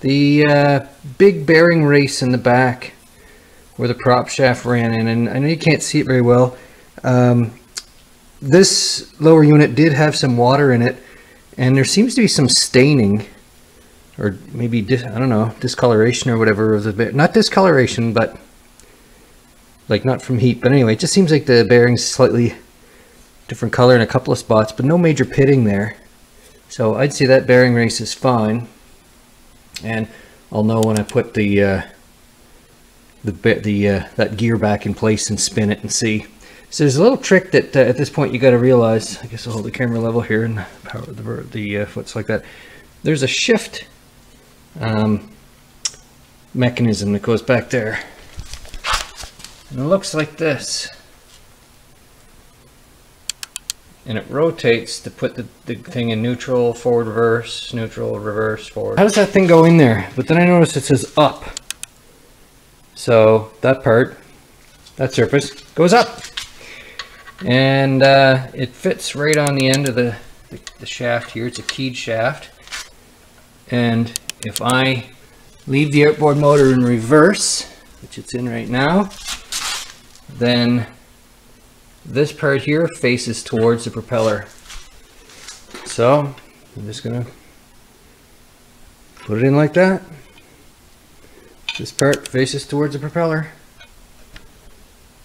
the uh, big bearing race in the back where the prop shaft ran in, and I know you can't see it very well. Um, this lower unit did have some water in it, and there seems to be some staining, or maybe, I don't know, discoloration or whatever of the. Not discoloration, but like not from heat. But anyway, it just seems like the bearing's slightly different color in a couple of spots, but no major pitting there. So I'd say that bearing race is fine. And I'll know when I put the uh, the the uh, that gear back in place and spin it and see. So there's a little trick that uh, at this point you got to realize. I guess I'll hold the camera level here and power the the uh, foots like that. There's a shift um, mechanism that goes back there, and it looks like this. And it rotates to put the, the thing in neutral, forward, reverse, neutral, reverse, forward. How does that thing go in there? But then I notice it says up. So that part, that surface goes up. And uh, it fits right on the end of the, the, the shaft here. It's a keyed shaft. And if I leave the outboard motor in reverse, which it's in right now, then this part here faces towards the propeller. So I'm just gonna put it in like that. This part faces towards the propeller.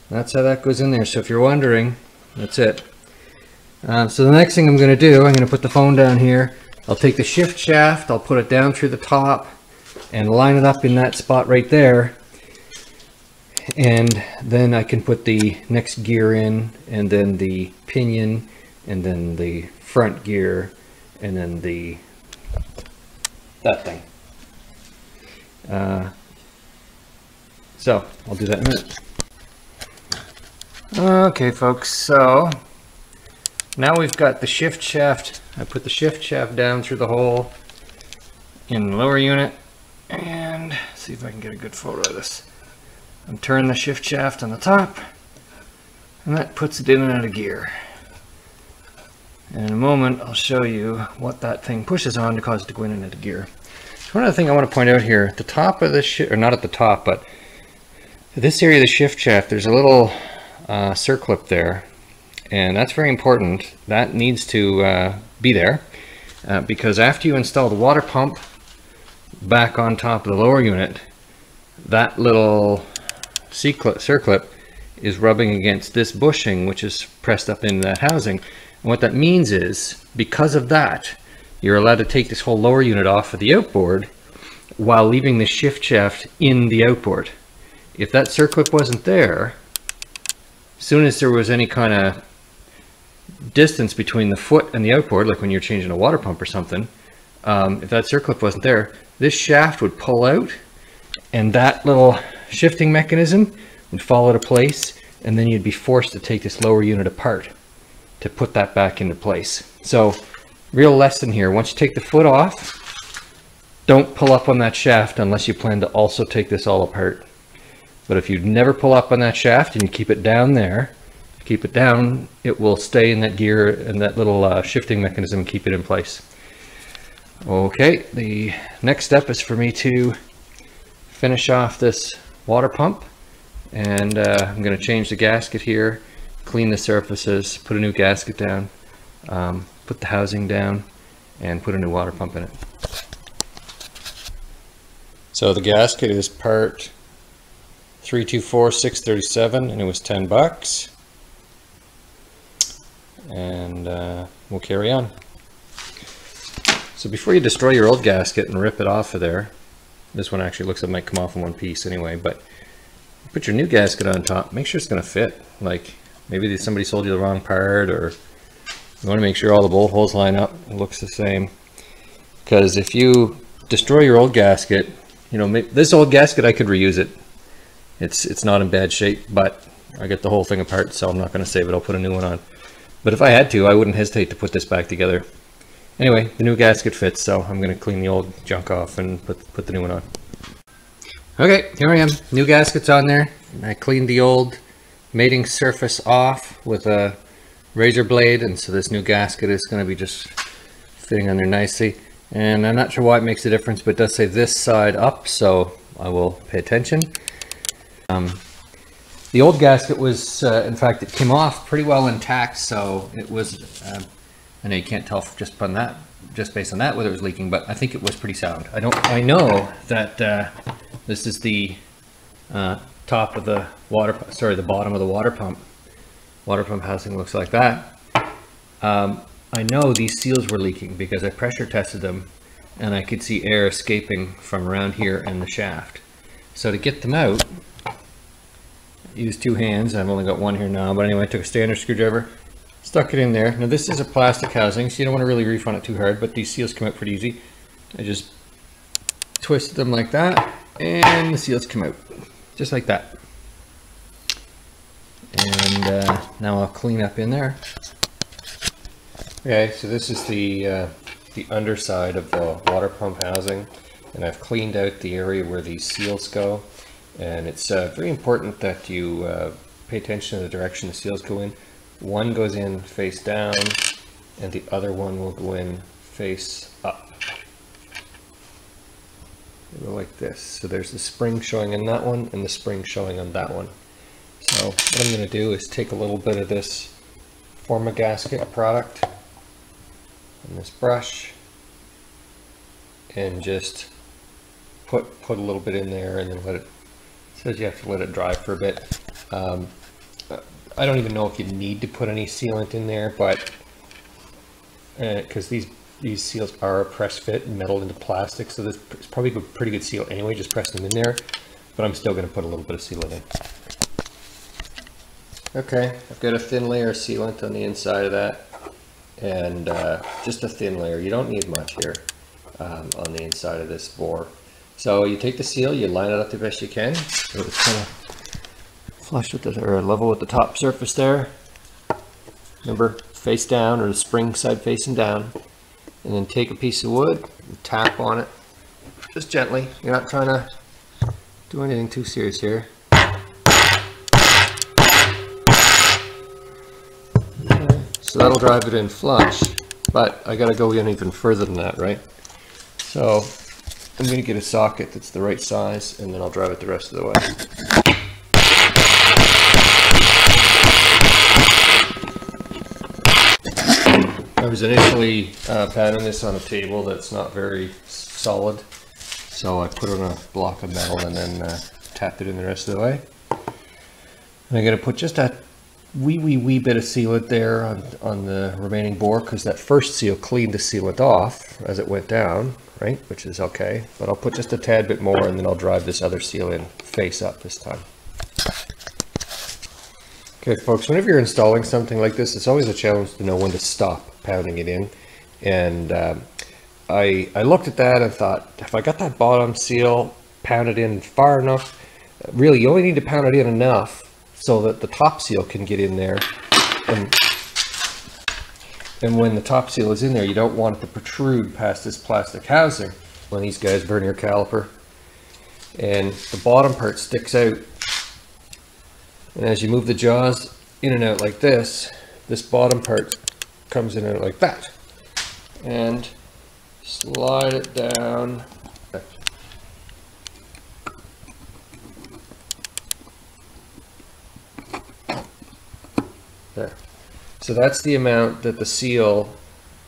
That's how that goes in there. So if you're wondering, that's it. Uh, so the next thing I'm to do, I'm to put the phone down here. I'll take the shift shaft, I'll put it down through the top and line it up in that spot right there and then I can put the next gear in and then the pinion and then the front gear and then the that thing. Uh, so I'll do that in a minute. Okay folks so now we've got the shift shaft. I put the shift shaft down through the hole in the lower unit and see if I can get a good photo of this and turn the shift shaft on the top and that puts it in and out of gear. And in a moment I'll show you what that thing pushes on to cause it to go in and out of gear. One other thing I want to point out here, at the top of this, or not at the top, but this area of the shift shaft, there's a little uh, circlip there and that's very important. That needs to uh, be there uh, because after you install the water pump back on top of the lower unit, that little C-clip is rubbing against this bushing, which is pressed up in that housing. And what that means is, because of that, you're allowed to take this whole lower unit off of the outboard while leaving the shift shaft in the outboard. If that circlip wasn't there, as soon as there was any kind of distance between the foot and the outboard, like when you're changing a water pump or something, um, if that circlip wasn't there, this shaft would pull out and that little shifting mechanism would fall out of place and then you'd be forced to take this lower unit apart to put that back into place. So real lesson here, once you take the foot off, don't pull up on that shaft unless you plan to also take this all apart. But if you never pull up on that shaft and you keep it down there, keep it down, it will stay in that gear and that little uh, shifting mechanism and keep it in place. Okay, the next step is for me to finish off this water pump and uh, I'm going to change the gasket here clean the surfaces put a new gasket down um, put the housing down and put a new water pump in it. So the gasket is part 324637 and it was 10 bucks. And uh, we'll carry on. So before you destroy your old gasket and rip it off of there this one actually looks like it might come off in one piece anyway, but put your new gasket on top, make sure it's going to fit. Like maybe somebody sold you the wrong part or you want to make sure all the bolt holes line up it looks the same. Because if you destroy your old gasket, you know, this old gasket, I could reuse it. It's, it's not in bad shape, but I get the whole thing apart, so I'm not going to save it. I'll put a new one on. But if I had to, I wouldn't hesitate to put this back together. Anyway, the new gasket fits, so I'm going to clean the old junk off and put, put the new one on. Okay, here I am. New gasket's on there. I cleaned the old mating surface off with a razor blade, and so this new gasket is going to be just fitting on there nicely. And I'm not sure why it makes a difference, but it does say this side up, so I will pay attention. Um, the old gasket was, uh, in fact, it came off pretty well intact, so it was, uh, I know you can't tell just on that, just based on that whether it was leaking, but I think it was pretty sound. I don't, I know that uh, this is the uh, top of the water, sorry, the bottom of the water pump. Water pump housing looks like that. Um, I know these seals were leaking because I pressure tested them and I could see air escaping from around here and the shaft. So to get them out, use two hands. I've only got one here now, but anyway, I took a standard screwdriver, stuck it in there. Now this is a plastic housing, so you don't want to really reef on it too hard, but these seals come out pretty easy. I just twisted them like that, and the seals come out, just like that. And uh, now I'll clean up in there. Okay, so this is the uh, the underside of the water pump housing, and I've cleaned out the area where these seals go. And it's uh, very important that you uh, pay attention to the direction the seals go in. One goes in face down, and the other one will go in face up. Like this. So there's the spring showing in that one, and the spring showing on that one. So what I'm going to do is take a little bit of this Form-A-Gasket product and this brush and just put put a little bit in there and then let it says you have to let it dry for a bit um, I don't even know if you need to put any sealant in there but because uh, these these seals are a press fit metal into plastic so this is probably a pretty good seal anyway just press them in there but I'm still going to put a little bit of sealant in okay I've got a thin layer of sealant on the inside of that and uh, just a thin layer. You don't need much here um, on the inside of this bore. So you take the seal, you line it up the best you can, so it's kind of flush with the, or level with the top surface there. Remember, face down or the spring side facing down. And then take a piece of wood and tap on it, just gently. You're not trying to do anything too serious here. So that'll drive it in flush, but I gotta go in even further than that, right? So I'm gonna get a socket that's the right size and then I'll drive it the rest of the way. I was initially uh, patting this on a table that's not very solid, so I put on a block of metal and then uh, tapped it in the rest of the way. And I'm going to put just a wee, wee, wee bit of sealant there on, on the remaining bore because that first seal cleaned the sealant off as it went down, right? Which is okay. But I'll put just a tad bit more and then I'll drive this other seal in face up this time. Okay, folks, whenever you're installing something like this, it's always a challenge to know when to stop pounding it in. And um, I, I looked at that and thought, if I got that bottom seal pounded in far enough, really you only need to pound it in enough so that the top seal can get in there. And, and when the top seal is in there, you don't want it to protrude past this plastic housing. When these guys vernier caliper. And the bottom part sticks out. And as you move the jaws in and out like this, this bottom part comes in like that. And slide it down There. So that's the amount that the seal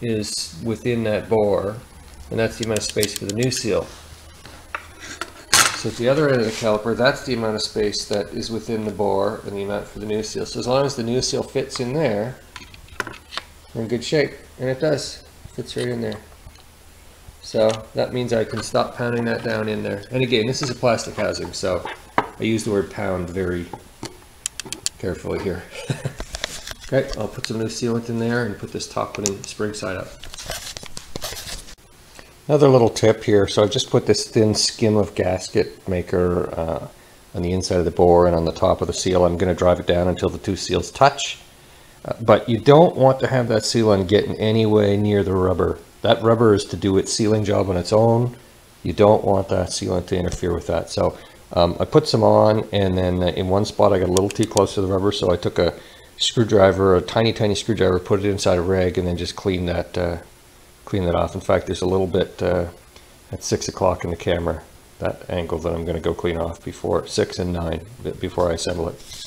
is within that bore, and that's the amount of space for the new seal. So at the other end of the caliper, that's the amount of space that is within the bore and the amount for the new seal. So as long as the new seal fits in there, in good shape. And it does. Fits right in there. So that means I can stop pounding that down in there. And again, this is a plastic housing, so I use the word pound very carefully here. Okay, I'll put some new sealant in there and put this top one in spring side up. Another little tip here, so I just put this thin skim of gasket maker uh, on the inside of the bore and on the top of the seal. I'm going to drive it down until the two seals touch. But you don't want to have that sealant getting any way near the rubber. That rubber is to do its sealing job on its own. You don't want that sealant to interfere with that. So um, I put some on and then uh, in one spot I got a little too close to the rubber so I took a screwdriver, a tiny, tiny screwdriver, put it inside a rag, and then just clean that uh, clean that off. In fact, there's a little bit uh, at six o'clock in the camera, that angle that I'm going to go clean off before six and nine, before I assemble it.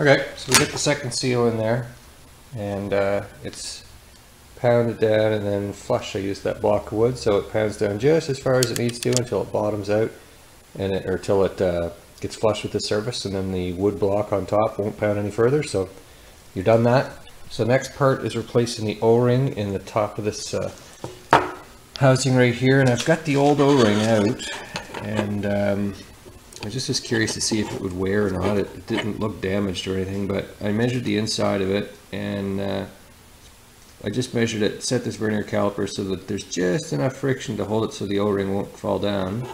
Okay, so we get the second seal in there and uh, it's pounded down and then flush. I use that block of wood so it pounds down just as far as it needs to until it bottoms out and it, or until it uh, gets flush with the surface and then the wood block on top won't pound any further. So you've done that. So next part is replacing the O-ring in the top of this uh, housing right here. And I've got the old O-ring out and um, I just was curious to see if it would wear or not. It, didn't look damaged or anything, but I measured the inside of it and uh, I just measured it, set this vernier caliper so that there's just enough friction to hold it so the O-ring won't fall down.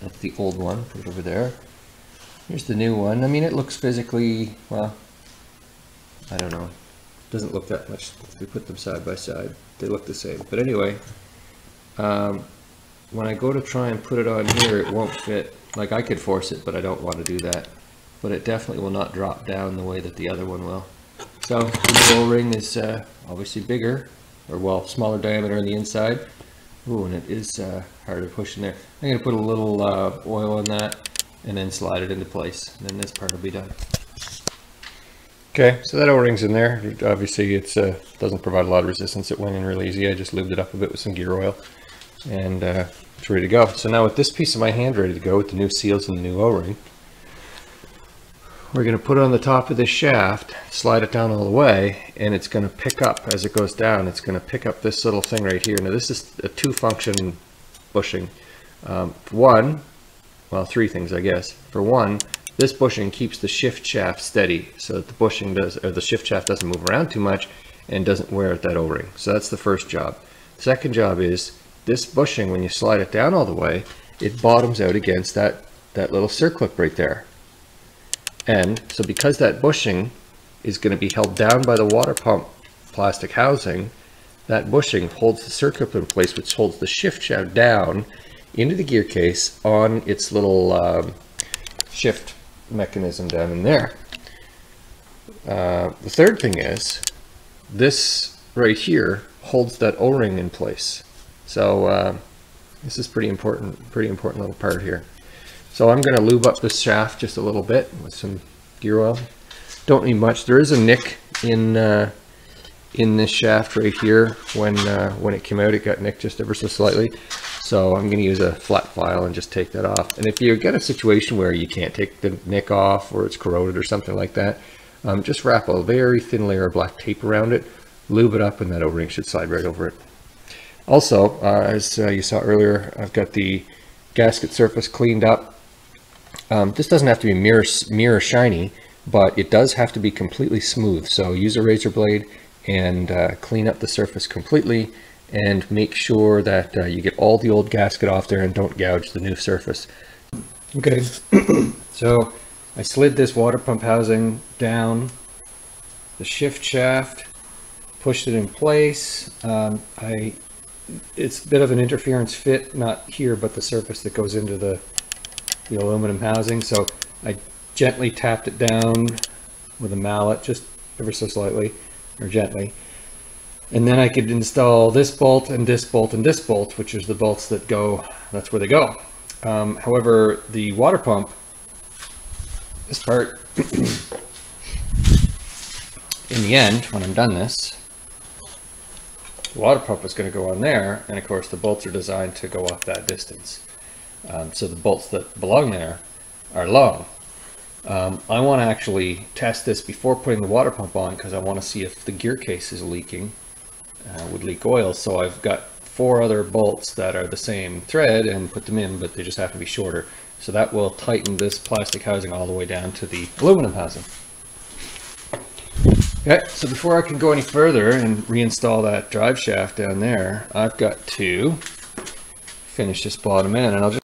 That's the old one, put it over there. Here's the new one. I mean, it looks physically, well, I don't know. Doesn't look that much. If we put them side by side, they look the same. But anyway, um, when I go to try and put it on here, it won't fit. Like I could force it, but I don't want to do that. But it definitely will not drop down the way that the other one will. So the O-ring is uh, obviously bigger, or well, smaller diameter on the inside. Ooh, and it is uh, harder to push in there. I'm going to put a little uh, oil on that and then slide it into place. And then this part will be done. Okay, so that O-ring's in there. Obviously, it uh, doesn't provide a lot of resistance. It went in really easy. I just lubed it up a bit with some gear oil. And uh, it's ready to go. So now with this piece of my hand ready to go with the new seals and the new O-ring, we're going to put it on the top of this shaft, slide it down all the way, and it's going to pick up as it goes down. It's going to pick up this little thing right here. Now this is a two function bushing. Um, one, well three things I guess. For one, this bushing keeps the shift shaft steady so that the bushing does, or the shift shaft doesn't move around too much and doesn't wear at that O-ring. So that's the first job. Second job is this bushing, when you slide it down all the way, it bottoms out against that, that little circlip right there. And so because that bushing is going to be held down by the water pump plastic housing, that bushing holds the circlip in place, which holds the shift shaft down into the gear case on its little um, shift mechanism down in there. Uh, the third thing is this right here holds that O-ring in place. So uh, this is pretty important, pretty important little part here. So I'm going to lube up this shaft just a little bit with some gear oil. Don't need much. There is a nick in uh, in this shaft right here. When uh, when it came out, it got nicked just ever so slightly. So I'm going to use a flat file and just take that off. And if you get a situation where you can't take the nick off or it's corroded or something like that, um, just wrap a very thin layer of black tape around it, lube it up, and that O-ring should slide right over it. Also, uh, as uh, you saw earlier, I've got the gasket surface cleaned up. Um, this doesn't have to be mirror, mirror shiny, but it does have to be completely smooth. So use a razor blade and uh, clean up the surface completely and make sure that uh, you get all the old gasket off there and don't gouge the new surface. Okay, so I slid this water pump housing down the shift shaft, pushed it in place. Um, I it's a bit of an interference fit, not here, but the surface that goes into the, the aluminum housing. So I gently tapped it down with a mallet, just ever so slightly, or gently. And then I could install this bolt and this bolt and this bolt, which is the bolts that go, that's where they go. Um, however, the water pump, this part, in the end, when I'm done this, the water pump is going to go on there, and of course the bolts are designed to go off that distance. Um, so the bolts that belong there are long. Um, I want to actually test this before putting the water pump on because I want to see if the gear case is leaking, uh, would leak oil. So I've got four other bolts that are the same thread and put them in, but they just have to be shorter. So that will tighten this plastic housing all the way down to the aluminum housing. Okay, so before I can go any further and reinstall that drive shaft down there, I've got to finish this bottom end and I'll just